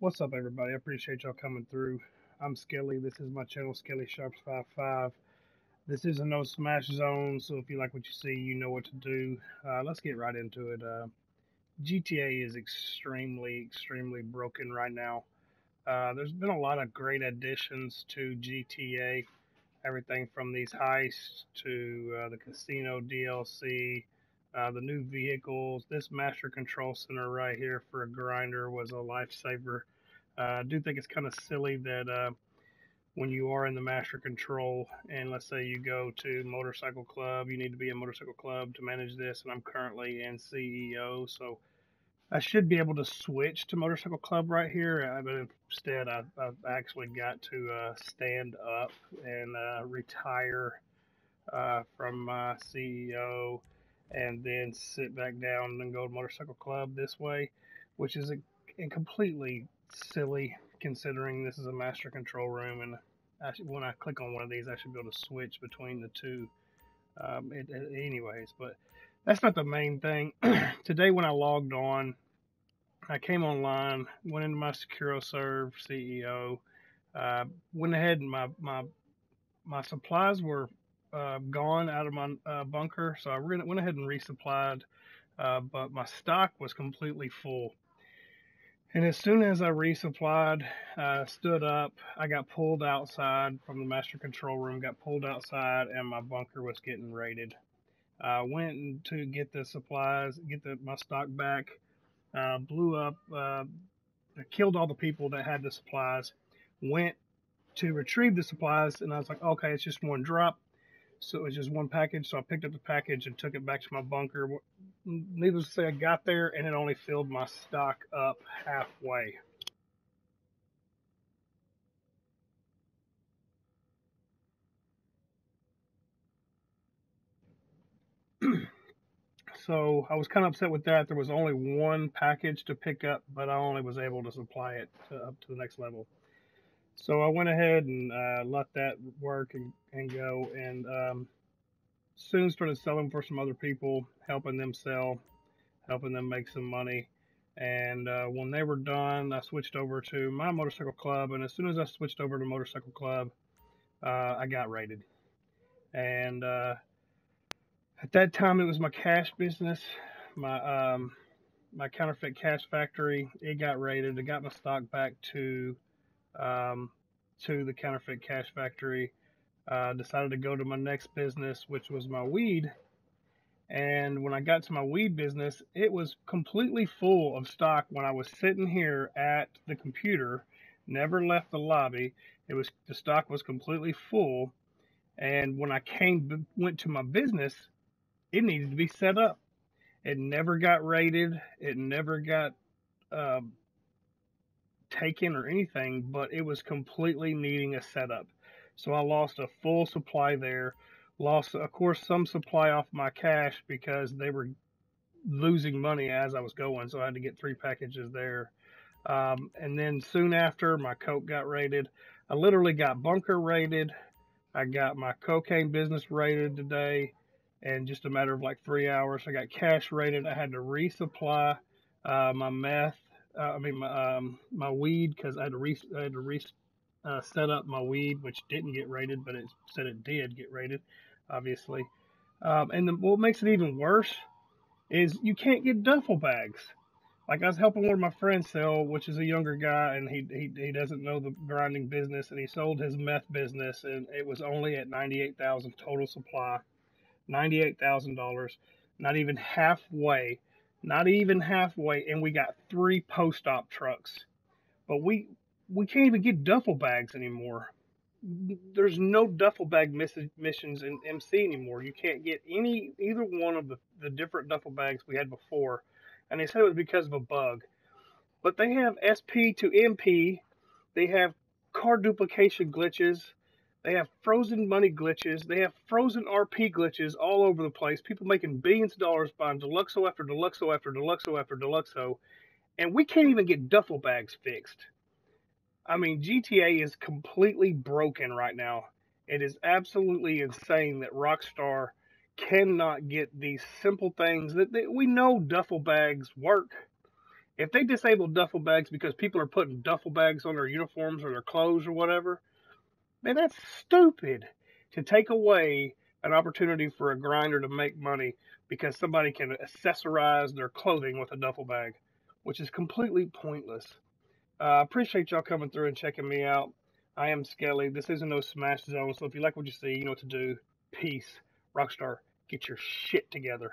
What's up, everybody? I appreciate y'all coming through. I'm Skelly. This is my channel, Skelly Sharpz 55. This is a no smash zone, so if you like what you see, you know what to do. Uh, let's get right into it. Uh, GTA is extremely, extremely broken right now. Uh, there's been a lot of great additions to GTA. Everything from these heists to uh, the casino DLC, uh, the new vehicles. This master control center right here for a grinder was a lifesaver. Uh, I do think it's kind of silly that uh, when you are in the master control and let's say you go to motorcycle club, you need to be in motorcycle club to manage this. And I'm currently in CEO, so I should be able to switch to motorcycle club right here. Uh, but instead, I've, I've actually got to uh, stand up and uh, retire from CEO and then sit back down and go to motorcycle club this way, which is a, a completely silly considering this is a master control room and I should, when I click on one of these I should be able to switch between the two. Um, it, it, anyways but that's not the main thing. Today when I logged on I came online went into my SecuroServe CEO uh, went ahead and my my my supplies were uh, gone out of my uh, bunker, so I went ahead and resupplied, uh, but my stock was completely full. And as soon as I resupplied, I stood up, I got pulled outside from the master control room, got pulled outside, and my bunker was getting raided. I went to get the supplies, get the, my stock back, uh, blew up, uh, killed all the people that had the supplies, went to retrieve the supplies, and I was like, okay, it's just one drop. So it was just one package. So I picked up the package and took it back to my bunker. Needless to say, I got there and it only filled my stock up halfway. so I was kind of upset with that. There was only one package to pick up, but I only was able to supply it to, up to the next level. So I went ahead and uh, let that work and, and go, and um, soon started selling for some other people, helping them sell, helping them make some money. And uh, when they were done, I switched over to my motorcycle club. And as soon as I switched over to motorcycle club, uh, I got raided. And uh, at that time, it was my cash business, my um, my counterfeit cash factory. It got raided. I got my stock back to um, to the counterfeit cash factory. Uh, decided to go to my next business, which was my weed. And when I got to my weed business, it was completely full of stock when I was sitting here at the computer, never left the lobby. It was the stock was completely full. And when I came went to my business, it needed to be set up. It never got rated. It never got uh, taken or anything, but it was completely needing a setup. So I lost a full supply there. Lost, of course, some supply off my cash because they were losing money as I was going. So I had to get three packages there. Um, and then soon after, my coke got raided. I literally got bunker raided. I got my cocaine business raided today And just a matter of like three hours. I got cash raided. I had to resupply uh, my meth uh, I mean my um, my weed because I had to re I had to re uh, set up my weed, which didn't get rated, but it said it did get rated, obviously. Um, and the, what makes it even worse is you can't get duffel bags. Like I was helping one of my friends sell, which is a younger guy, and he he he doesn't know the grinding business, and he sold his meth business, and it was only at ninety eight thousand total supply, ninety eight thousand dollars, not even halfway not even halfway, and we got three post-op trucks. But we we can't even get duffel bags anymore. There's no duffel bag missions in MC anymore. You can't get any either one of the, the different duffel bags we had before. And they said it was because of a bug. But they have SP to MP. They have car duplication glitches. They have frozen money glitches. They have frozen RP glitches all over the place. People making billions of dollars buying Deluxo after Deluxo after Deluxo after Deluxo. And we can't even get duffel bags fixed. I mean, GTA is completely broken right now. It is absolutely insane that Rockstar cannot get these simple things that, that we know duffel bags work. if they disable duffel bags because people are putting duffel bags on their uniforms or their clothes or whatever, man, that's stupid to take away an opportunity for a grinder to make money because somebody can accessorize their clothing with a duffel bag, which is completely pointless. Uh, I uh, appreciate y'all coming through and checking me out. I am Skelly. This isn't no smash zone, so if you like what you see, you know what to do. Peace. Rockstar, get your shit together.